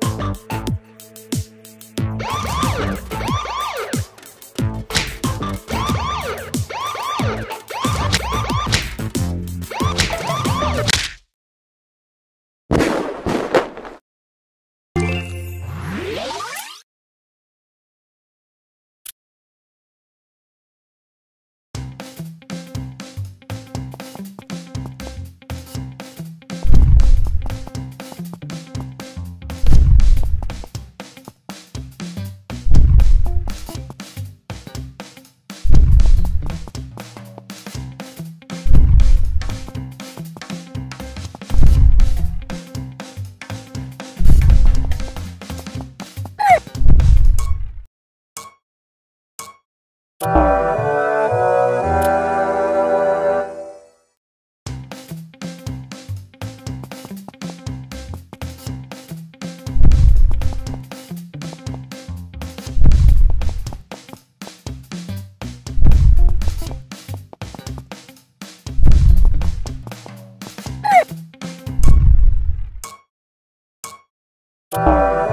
Bye. you